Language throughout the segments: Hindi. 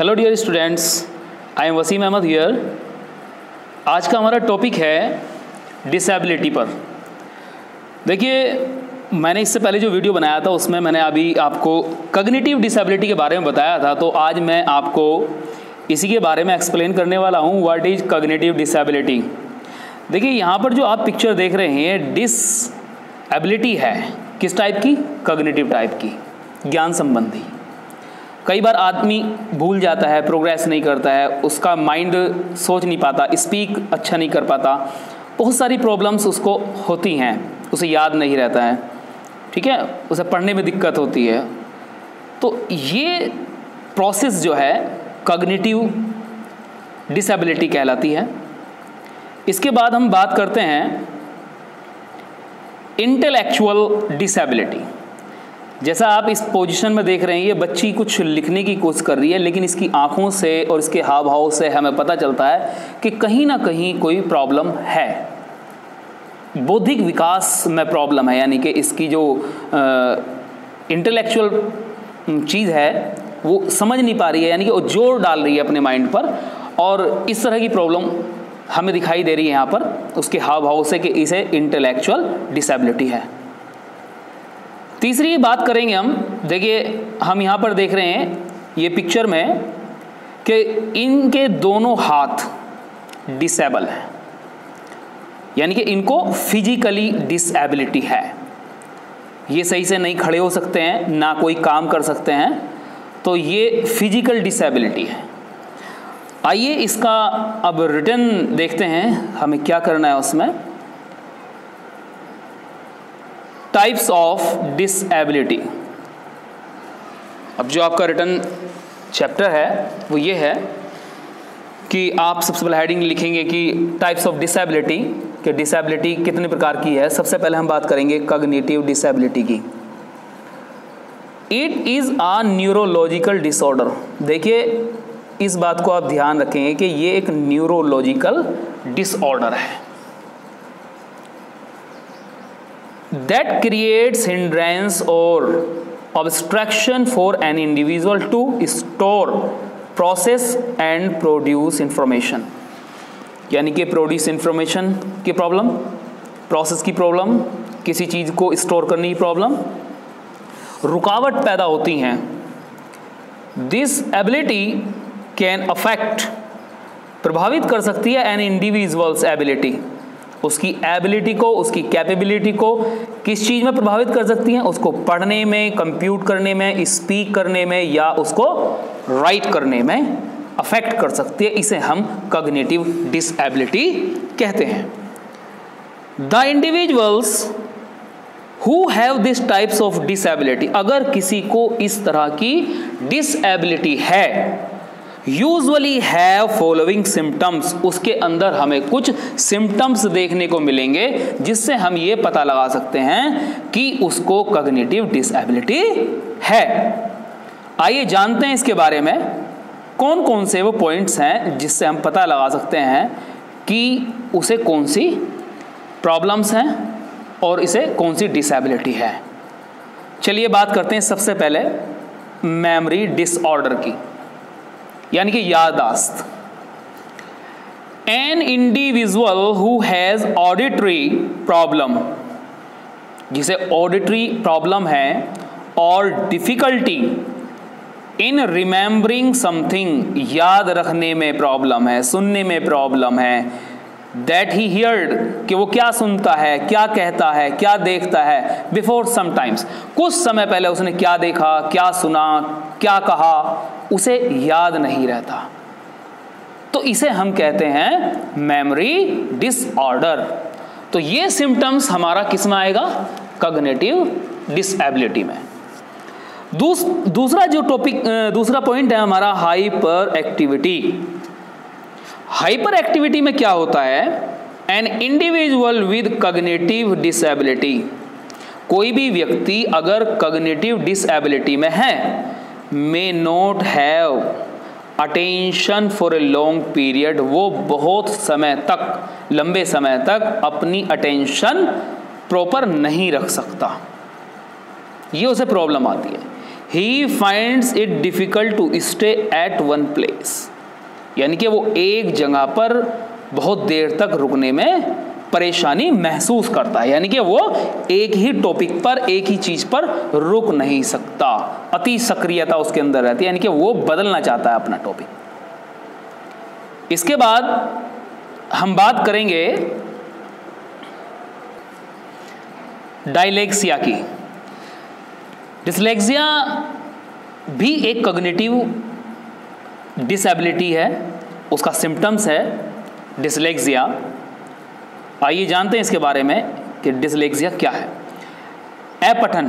Hello dear students I am Waseem Ahmad here आज का हमारा टॉपिक है डिसेबिलिटी पर। देखिए, मैंने इससे पहले जो वीडियो बनाया था, उसमें मैंने अभी आपको कग्निटिव डिसेबिलिटी के बारे में बताया था तो आज मैं आपको इसी के बारे में एक्सप्लेन करने वाला हूँ व्हाट इज़ कग्निटिव डिसेबिलिटी देखिए, यहाँ पर जो आप पिक्चर देख रहे हैं डिसएबिलिटी है। किस टाइप की? कग्निटिव टाइप की। ज्ञान संबंधी। कई बार आदमी भूल जाता है प्रोग्रेस नहीं करता है, उसका माइंड सोच नहीं पाता स्पीक अच्छा नहीं कर पाता। बहुत सारी प्रॉब्लम्स उसको होती हैं, उसे याद नहीं रहता है, ठीक है? उसे पढ़ने में दिक्कत होती है। तो ये प्रोसेस जो है कग्निटिव डिसेबिलिटी कहलाती है। इसके बाद हम बात करते हैं इंटेलेक्चुअल डिसेबिलिटी जैसा आप इस पोजीशन में देख रहे हैं, ये बच्ची कुछ लिखने की कोशिश कर रही है, लेकिन इसकी आँखों से और इसके हाव भाव से हमें पता चलता है कि कहीं ना कहीं कोई प्रॉब्लम है। बौद्धिक विकास में प्रॉब्लम है, यानी कि इसकी जो इंटेलेक्चुअल चीज़ है, वो समझ नहीं पा रही है, यानी कि वो ज़ोर डाल रही है अपने माइंड पर, और इस तरह की प्रॉब्लम हमें दिखाई दे रही है यहाँ पर, उसके हाव भाव से कि इसे इंटेलेक्चुअल डिसेबिलिटी है। तीसरी बात करेंगे हम। देखिए, हम यहाँ पर देख रहे हैं, ये पिक्चर में, कि इनके दोनों हाथ डिसेबल हैं। यानी कि इनको फिजिकली डिसेबिलिटी है। ये सही से नहीं खड़े हो सकते हैं, ना कोई काम कर सकते हैं तो ये फ़िज़िकल डिसेबिलिटी है। आइए इसका अब रिटर्न देखते हैं, हमें क्या करना है उसमें। टाइप्स ऑफ़ डिसएबिलिटी अब जो आपका रिटर्न चैप्टर है, वो ये है कि आप सबसे पहले हेडिंग लिखेंगे कि टाइप्स ऑफ़ डिसेबिलिटी कि डिसेबिलिटी कितने प्रकार की है। सबसे पहले हम बात करेंगे कग्निटिव डिसेबिलिटी की। It is a neurological disorder देखिए, इस बात को आप ध्यान रखेंगे कि ये एक न्यूरोलॉजिकल डिसऑर्डर है। That creates hindrance or obstruction for an individual to store, process, and produce information. यानी कि प्रोड्यूस इंफॉर्मेशन की प्रॉब्लम प्रोसेस की प्रॉब्लम किसी चीज़ को स्टोर करने की प्रॉब्लम रुकावट पैदा होती हैं। दिस एबिलिटी कैन अफेक्ट प्रभावित कर सकती है एन इंडिविजुअल्स एबिलिटी उसकी एबिलिटी को, उसकी कैपेबिलिटी को किस चीज़ में प्रभावित कर सकती हैं? उसको पढ़ने में कंप्यूट करने में स्पीक करने में या उसको राइट करने में अफेक्ट कर सकती है। इसे हम कग्नेटिव डिसएबिलिटी कहते हैं। The individuals who have this types of disability अगर किसी को इस तरह की डिसएबिलिटी है यूजली हैव फॉलोइंग सिम्टम्स उसके अंदर हमें कुछ सिम्टम्स देखने को मिलेंगे, जिससे हम ये पता लगा सकते हैं कि उसको कग्निटिव डिसएबिलिटी है। आइए जानते हैं इसके बारे में कौन कौन से वो पॉइंट्स हैं जिससे हम पता लगा सकते हैं कि उसे कौन सी प्रॉब्लम्स हैं और इसे कौन सी डिसेबिलिटी है। चलिए बात करते हैं सबसे पहले मेमोरी डिसऑर्डर की। यानी कि यादाश्त। An individual who has auditory problem जिसे ऑडिटरी प्रॉब्लम है, और डिफ़िकल्टी इन रिमेंबरिंग समथिंग याद रखने में प्रॉब्लम है, सुनने में प्रॉब्लम है दैट ही हियर्ड कि वो क्या सुनता है क्या कहता है क्या देखता है बिफोर समटाइम्स कुछ समय पहले उसने क्या देखा क्या सुना क्या कहा उसे याद नहीं रहता। तो इसे हम कहते हैं मेमोरी डिसऑर्डर तो ये सिम्टम्स हमारा किसमें आएगा? कग्नेटिव डिसएबिलिटी में. दूस, दूसरा जो टॉपिक दूसरा पॉइंट है हमारा हाइपर एक्टिविटी हाइपर एक्टिविटी में क्या होता है? An individual with cognitive disability कोई भी व्यक्ति अगर कग्नेटिव डिसेबिलिटी में है may not have attention for a long period वो बहुत समय तक, लंबे समय तक अपनी अटेंशन प्रॉपर नहीं रख सकता। ये उसे प्रॉब्लम आती है। He finds it difficult to stay at one place यानी कि वो एक जगह पर बहुत देर तक रुकने में परेशानी महसूस करता है। यानी कि वो एक ही टॉपिक पर, एक ही चीज़ पर रुक नहीं सकता। अति सक्रियता उसके अंदर रहती है, यानी कि वो बदलना चाहता है अपना टॉपिक इसके बाद हम बात करेंगे डायलेक्सिया की। डिसलेक्सिया भी एक कॉग्निटिव डिसेबिलिटी है, उसका सिम्टम्स है डिसलेक्सिया आइए जानते हैं इसके बारे में कि डिसलेक्सिया क्या है। अपठन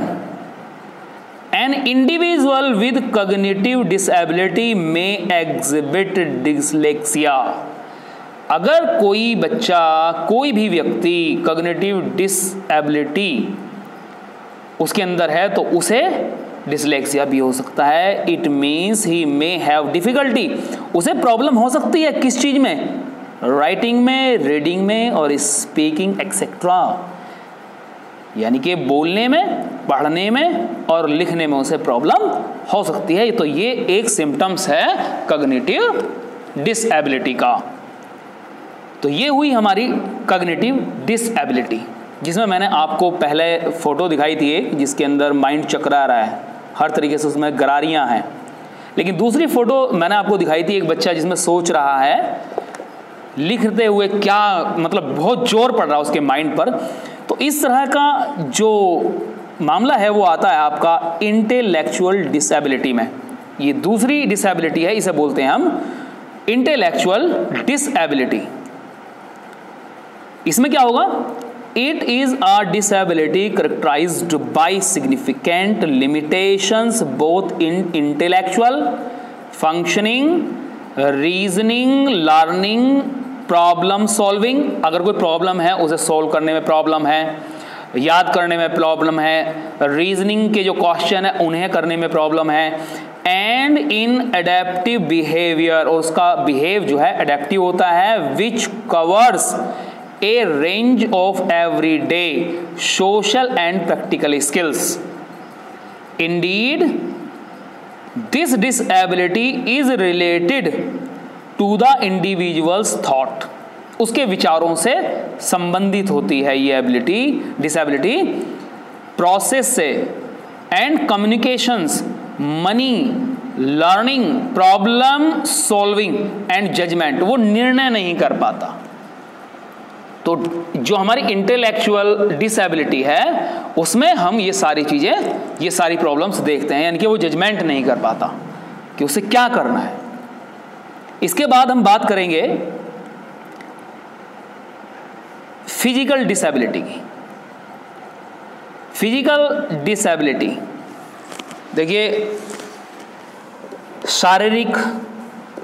an individual with cognitive disability may exhibit dyslexia अगर कोई बच्चा, कोई भी व्यक्ति कॉग्निटिव डिसेबिलिटी उसके अंदर है तो उसे डिसलेक्सिया भी हो सकता है। It means he may have difficulty उसे प्रॉब्लम हो सकती है किस चीज़ में? राइटिंग में रीडिंग में और स्पीकिंग एक्सेट्रा यानी कि बोलने में, पढ़ने में और लिखने में उसे प्रॉब्लम हो सकती है। तो ये एक सिम्टम्स है कग्निटिव डिसएबिलिटी का। तो ये हुई हमारी कग्निटिव डिसएबिलिटी जिसमें मैंने आपको पहले फ़ोटो दिखाई थी, जिसके अंदर माइंड चकरा रहा है। हर तरीके से उसमें गरारियाँ हैं। लेकिन दूसरी फ़ोटो मैंने आपको दिखाई थी एक बच्चा जिसमें सोच रहा है, लिखते हुए क्या मतलब बहुत ज़ोर पड़ रहा है उसके माइंड पर। तो इस तरह का जो मामला है वो आता है आपका इंटेलेक्चुअल डिसेबिलिटी में। ये दूसरी डिसेबिलिटी है, इसे बोलते हैं हम इंटेलेक्चुअल डिसेबिलिटी इसमें क्या होगा? It is a disability characterised by significant limitations both in intellectual functioning reasoning learning problem solving अगर कोई प्रॉब्लम है, उसे सॉल्व करने में प्रॉब्लम है, याद करने में प्रॉब्लम है रीजनिंग के जो क्वेश्चन है, उन्हें करने में प्रॉब्लम है एंड इन अडेप्टिव बिहेवियर उसका बिहेव जो है अडेप्टिव होता है which covers a range of everyday social and practical skills indeed this disability is related to the individual's thought उसके विचारों से संबंधित होती है ये एबिलिटी डिसबिलिटी प्रोसेस से and communications money learning problem solving and judgement वो निर्णय नहीं कर पाता। तो जो हमारी इंटेलेक्चुअल डिसेबिलिटी है, उसमें हम ये सारी चीज़ें, ये सारी प्रॉब्लम्स देखते हैं, यानी कि वो जजमेंट नहीं कर पाता कि उसे क्या करना है। इसके बाद हम बात करेंगे फ़िज़िकल डिसेबिलिटी की। फ़िज़िकल डिसेबिलिटी देखिए, शारीरिक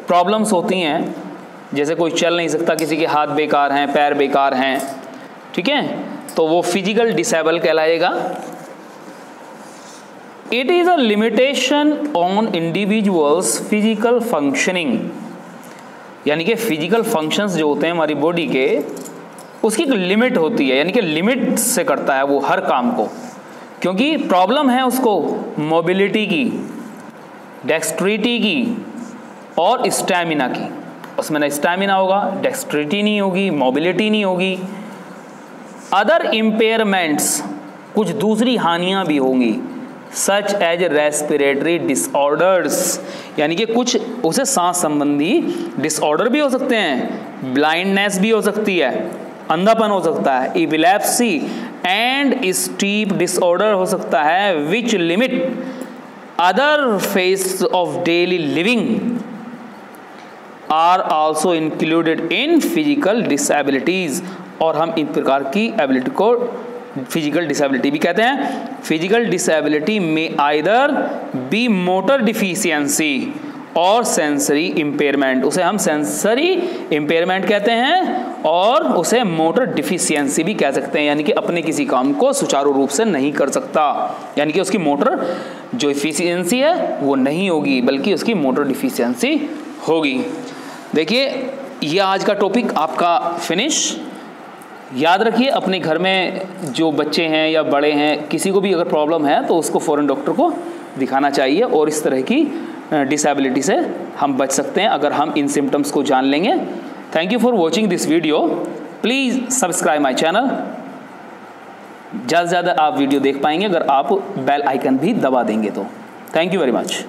प्रॉब्लम्स होती हैं जैसे कोई चल नहीं सकता, किसी के हाथ बेकार हैं, पैर बेकार हैं, ठीक है? तो वो फ़िज़िकल डिसेबल कहलाएगा। It is a limitation on individual's physical functioning यानी कि फ़िज़िकल फ़ंक्शंस जो होते हैं हमारी बॉडी के, उसकी एक लिमिट होती है, यानी कि लिमिट से करता है वो हर काम को। क्योंकि प्रॉब्लम है उसको मोबिलिटी की डेक्स्ट्रिटी की और स्टैमिना की। उसमें ना स्टैमिना होगा डेक्सट्रिटी नहीं होगी मोबिलिटी नहीं होगी। अदर इम्पेयरमेंट्स कुछ दूसरी हानियाँ भी होंगी। सच एज रेस्पिरेटरी डिसऑर्डर्स यानी कि कुछ उसे सांस संबंधी डिसऑर्डर भी हो सकते हैं। ब्लाइंडनेस भी हो सकती है, अंधापन हो सकता है इपिलेप्सी एंड स्टीप डिसऑर्डर हो सकता है which limit other face of daily living are also included in physical disabilities और हम इन प्रकार की एबिलिटी को फ़िज़िकल डिसेबिलिटी भी कहते हैं। फ़िज़िकल डिसेबिलिटी में आइदर बी मोटर डिफिशियंसी और सेंसरी इम्पेयरमेंट उसे हम सेंसरी इम्पेयरमेंट कहते हैं और उसे मोटर डिफिशियंसी भी कह सकते हैं। यानी कि अपने किसी काम को सुचारू रूप से नहीं कर सकता। यानी कि उसकी मोटर जो इफिशियंसी है, वो नहीं होगी, बल्कि उसकी मोटर डिफिशियंसी होगी। देखिए, ये आज का टॉपिक आपका फिनिश याद रखिए, अपने घर में जो बच्चे हैं या बड़े हैं, किसी को भी अगर प्रॉब्लम है तो उसको फ़ौरन डॉक्टर को दिखाना चाहिए और इस तरह की डिसेबिलिटी से हम बच सकते हैं, अगर हम इन सिम्टम्स को जान लेंगे. Thank you for watching this video please subscribe my channel ज़्यादा से ज़्यादा आप वीडियो देख पाएँगे, अगर आप बेल आइकन भी दबा देंगे तो. Thank you very much